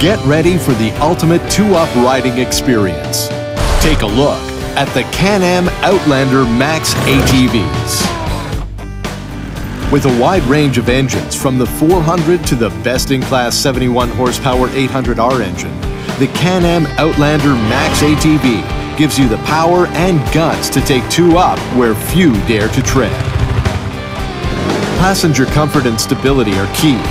Get ready for the ultimate two-up riding experience. Take a look at the Can-Am Outlander Max ATVs. With a wide range of engines from the 400 to the best-in-class 71 horsepower 800R engine, the Can-Am Outlander Max ATV gives you the power and guts to take two up where few dare to tread. Passenger comfort and stability are key,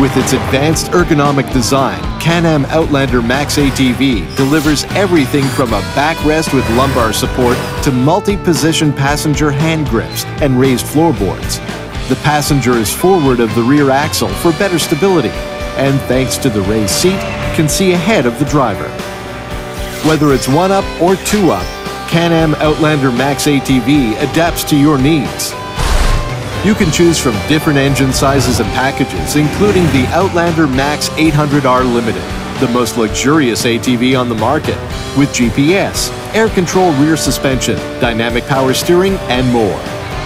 with its advanced ergonomic design, Can-Am Outlander Max ATV delivers everything from a backrest with lumbar support to multi-position passenger hand grips and raised floorboards. The passenger is forward of the rear axle for better stability, and thanks to the raised seat, can see ahead of the driver. Whether it's one-up or two-up, Can-Am Outlander Max ATV adapts to your needs. You can choose from different engine sizes and packages, including the Outlander Max 800R Limited, the most luxurious ATV on the market, with GPS, air control rear suspension, dynamic power steering, and more.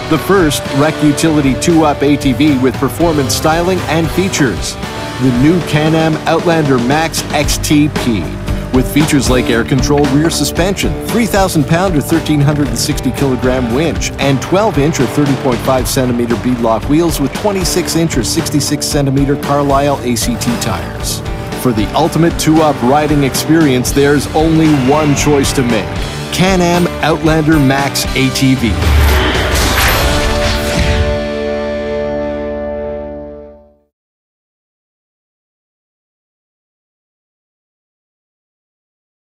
The first Rec Utility 2-Up ATV with performance styling and features. The new Can-Am Outlander Max XTP with features like air controlled rear suspension, 3,000 pound or 1,360 kilogram winch, and 12 inch or 30.5 centimeter beadlock wheels with 26 inch or 66 centimeter Carlisle ACT tires. For the ultimate two-up riding experience, there's only one choice to make. Can-Am Outlander Max ATV.